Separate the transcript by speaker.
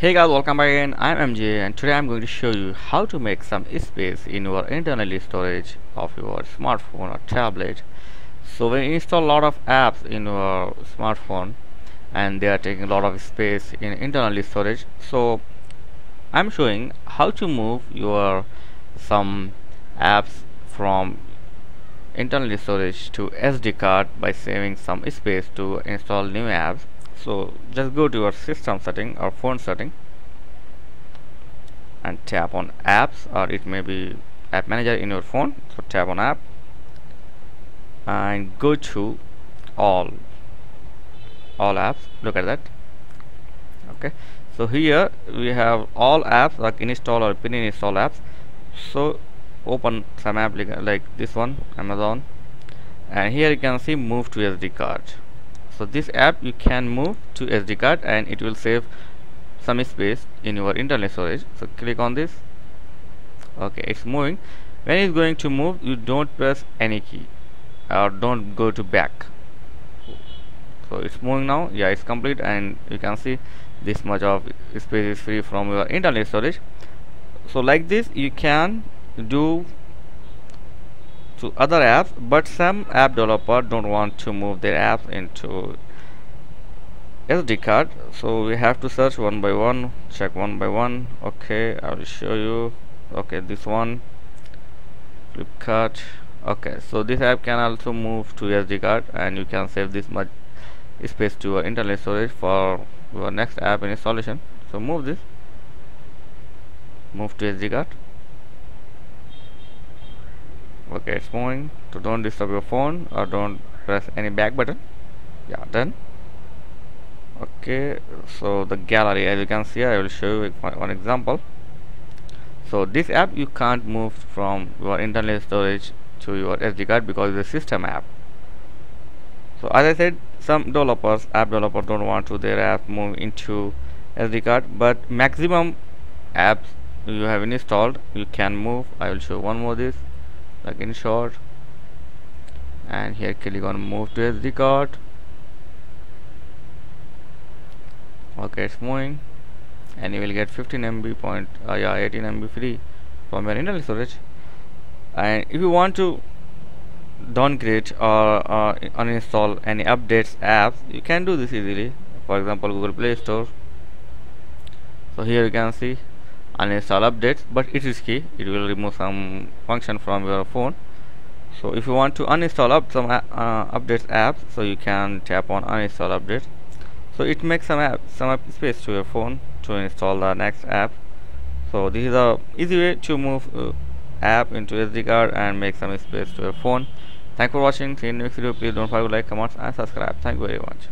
Speaker 1: Hey guys, welcome back again. I'm MJ and today I'm going to show you how to make some space in your internal storage of your smartphone or tablet. So when you install a lot of apps in your smartphone and they are taking a lot of space in internal storage, so I'm showing how to move your some apps from internal storage to SD card by saving some space to install new apps so just go to your system setting or phone setting and tap on apps or it may be app manager in your phone. So tap on app and go to all all apps. Look at that. Okay. So here we have all apps like install or pin install apps. So open some app like this one amazon. And here you can see move to sd card so this app you can move to SD card and it will save some space in your internal storage. So click on this. Okay it's moving. When it's going to move you don't press any key or don't go to back. So it's moving now. Yeah it's complete and you can see this much of space is free from your internal storage. So like this you can do to other apps but some app developer don't want to move their apps into SD card. So we have to search one by one check one by one. Okay I will show you. Okay this one Flipkart. Okay so this app can also move to SD card and you can save this much space to your internal storage for your next app installation. So move this. Move to SD card okay it's moving so don't disturb your phone or don't press any back button. Yeah done. Okay so the gallery as you can see I will show you one example. So this app you can't move from your internal storage to your SD card because it's a system app. So as I said some developers app developers don't want to their app move into SD card but maximum apps you have installed you can move. I will show one more this like Inshorts. And here click on move to SD card. Okay it's moving. And you will get 15 MB point uh, yeah 18 MB free from your internal storage. And if you want to downgrade or uh, uninstall any updates apps you can do this easily. For example Google Play Store. So here you can see uninstall updates but it is key. It will remove some function from your phone. So if you want to uninstall up some uh, updates apps so you can tap on uninstall updates so it makes some app some app space to your phone to install the next app. So this is a easy way to move uh, app into SD card and make some space to your phone. Thank for watching. See you in next video. Please don't forget to like comment and subscribe. Thank you very much